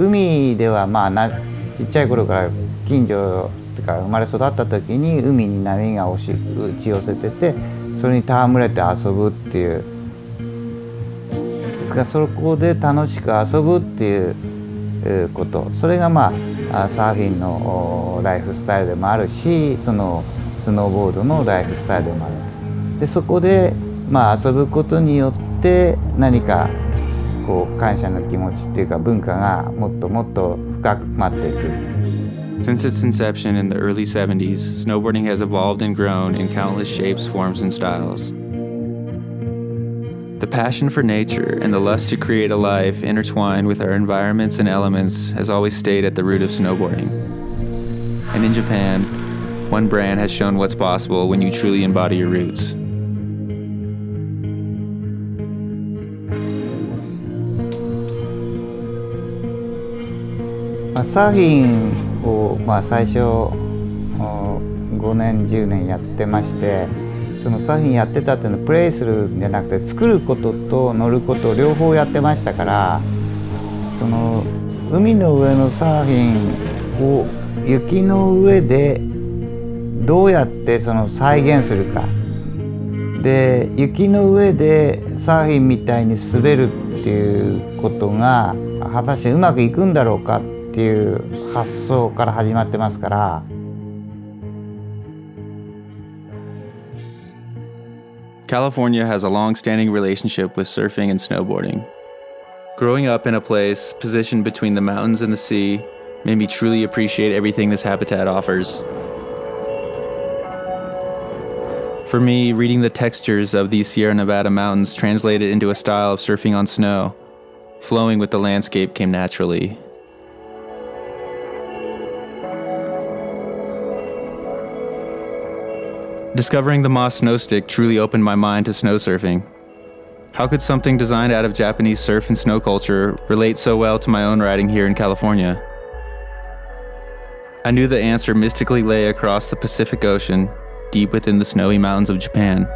海ではまあなちっちゃい頃から近所とか生まれ育った時に海に波が押し打ち寄せててそれに戯れて遊ぶっていう。ですからそこで楽しく遊ぶっていうこと。それがまあサーフィンのライフスタイルでもあるしそのスノーボードのライフスタイルでもある。でそこでまあ遊ぶことによって何かこう感謝の気持ちっていうか文化がもっともっと深くまっていく。Since its inception in the early 70s, snowboarding has evolved and grown in countless shapes, forms, and styles. The passion for nature and the lust to create a life intertwined with our environments and elements has always stayed at the root of snowboarding. And in Japan, one brand has shown what's possible when you truly embody your roots. まあ、サーフィンを、まあ、最初5年10年やってましてそのサーフィンやってたっていうのはプレイするんじゃなくて作ることと乗ること両方やってましたからその海の上のサーフィンを雪の上でどうやってその再現するか。で雪の上でサーフィンみたいに滑るっていうことが果たしてうまくいくんだろうかっ ていう発想から始まってますから。California has a long standing relationship with surfing and snowboarding. Growing up in a place positioned between the mountains and the sea made me truly appreciate everything this habitat offers. For me, reading the textures of these Sierra Nevada mountains translated into a style of surfing on snow, flowing with the landscape came naturally. Discovering the Moss Snow Stick truly opened my mind to snow surfing. How could something designed out of Japanese surf and snow culture relate so well to my own riding here in California? I knew the answer mystically lay across the Pacific Ocean, deep within the snowy mountains of Japan.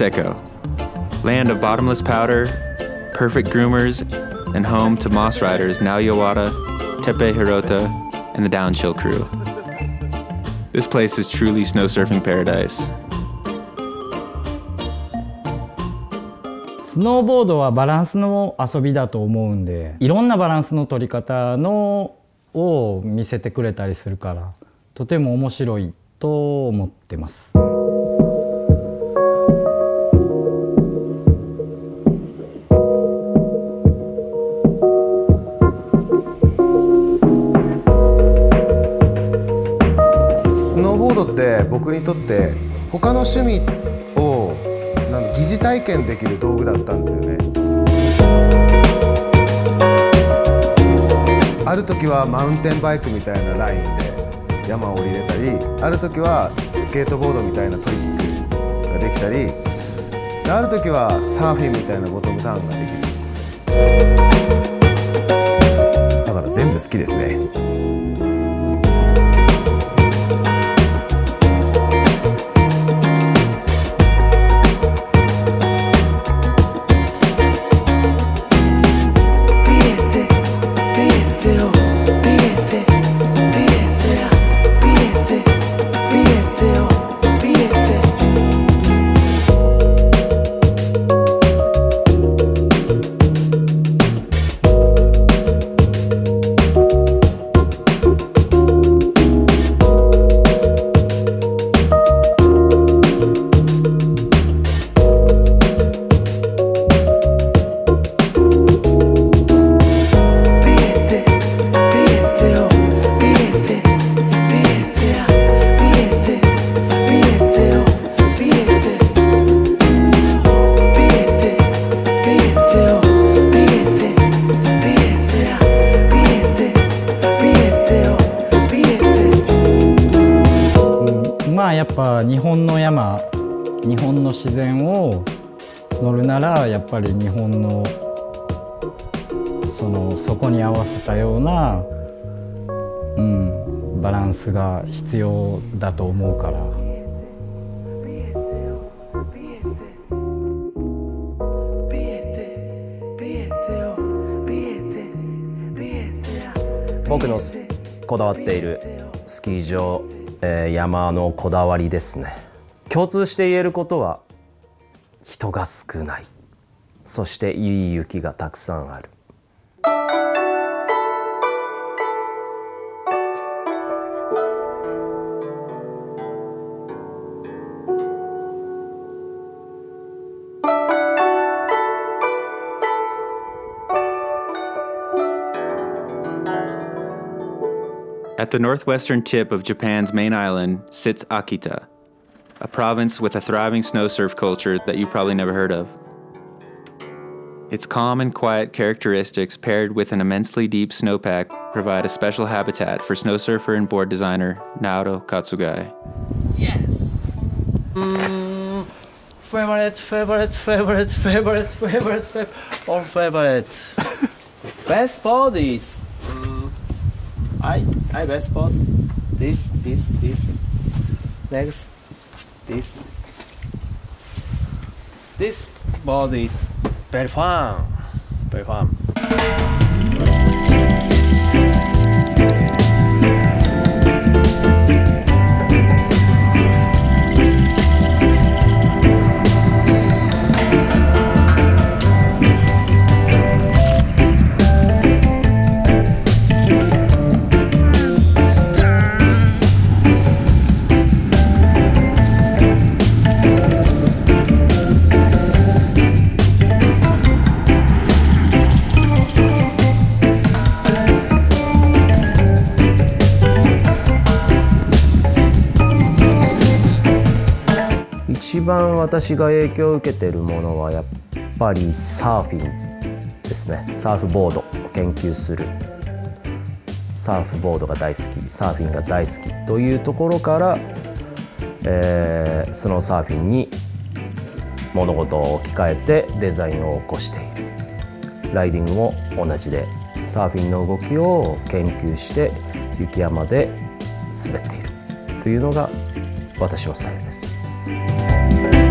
ニセコ land of bottomless powder, perfect groomers, and home to moss riders Naoyawada, Tepe Hirota, and the Downchill crew. This place is truly snow surfing paradise. スノーボードはバランスの遊びだと思うんでいろんなバランスの取り方のを見せてくれたりするからとても面白いと思ってます。僕にとって他の趣味をなん疑似体験できる道具だったんですよねある時はマウンテンバイクみたいなラインで山を降りれたりある時はスケートボードみたいなトリックができたりある時はサーフィンみたいなボトムターンができるだから全部好きですね。ならやっぱり日本のそのそこに合わせたような、うん、バランスが必要だと思うから。僕のこだわっているスキー場、えー、山のこだわりですね共通して言えることは人が少ないそしていい雪がたくさんある At the northwestern tip of Japan's main island sits Akita, a province with a thriving snow surf culture that you probably never heard of. Its calm and quiet characteristics, paired with an immensely deep snowpack, provide a special habitat for snow surfer and board designer Naoto Katsugai. Yes! Mm, favorite, favorite, favorite, favorite, favorite, favorite, or favorite. Best bodies. I I best pose this this this next this. This body is very fun very 一番私が影響を受けているものはやっぱりサーフィンですね。サーフボードを研究する。サーフボードが大好きサーフィンが大好きというところから、えー、スノーサーフィンに物事を置き換えてデザインを起こしている。ライディングも同じでサーフィンの動きを研究して雪山で滑っているというのが私のスタイルです。な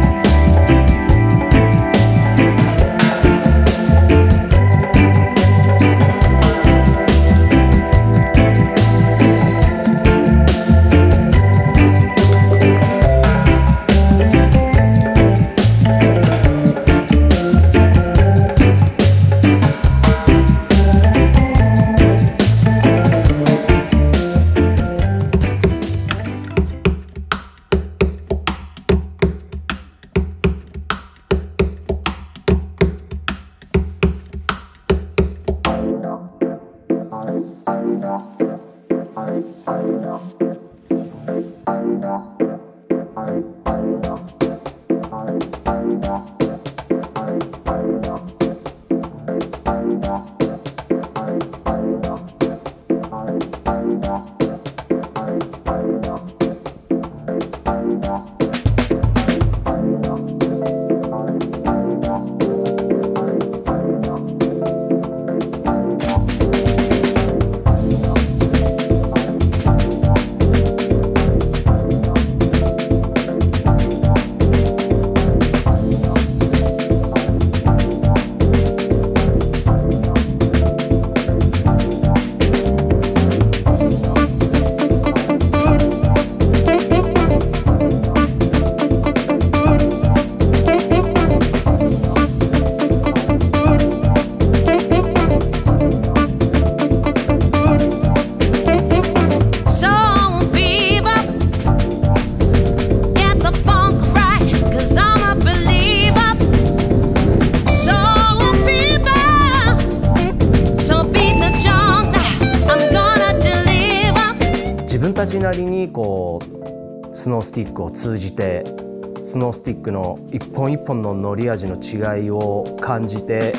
スティックを通じてスノースティックの一本一本の乗り味の違いを感じて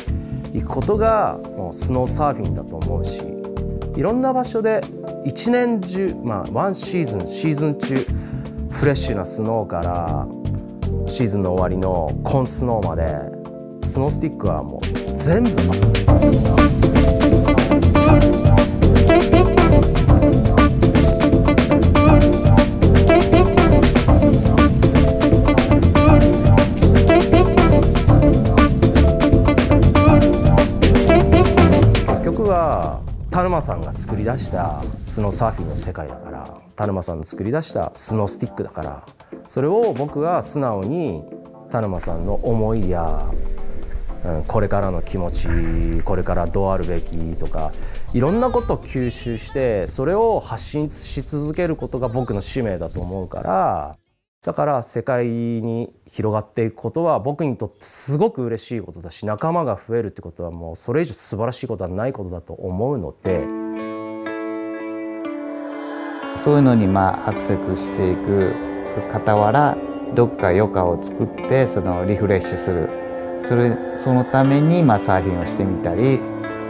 いくことがもうスノーサーフィンだと思うしいろんな場所で一年中まあワンシーズンシーズン中フレッシュなスノーからシーズンの終わりのコンスノーまでスノースティックはもう全部遊ぶ。結田沼さんが作り出したスノーサーフィンの世界だから田沼さんの作り出したスノースティックだからそれを僕は素直に田沼さんの思いや、うん、これからの気持ちこれからどうあるべきとかいろんなことを吸収してそれを発信し続けることが僕の使命だと思うからだから世界に広がっていくことは僕にとってすごく嬉しいことだし仲間が増えるってことはもうそれ以上素晴らしいことはないことだと思うのでそういうのにまあアクセスしていく傍らどっか余暇を作ってそのリフレッシュする。それそのためにまあサーフィンをしてみたり、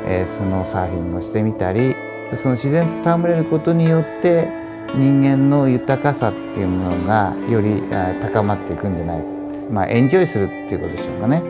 えー、スノーサーフィンをしてみたりその自然と戯れることによって人間の豊かさっていうものがより高まっていくんじゃないか、まあ、エンジョイするっていうことでしょうかね。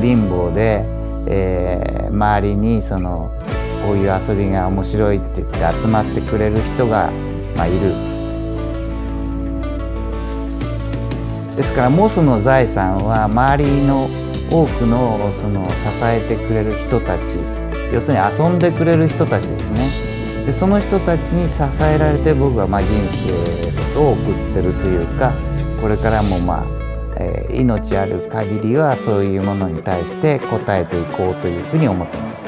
貧乏で、えー、周りにそのこういう遊びが面白いって言って集まってくれる人が、まあ、いる。ですからモスの財産は周りの多くのその支えてくれる人たち要するに遊んでくれる人たちですねでその人たちに支えられて僕はまあ人生を送ってるというかこれからもまあ命ある限りはそういうものに対して応えていこうというふうに思ってます。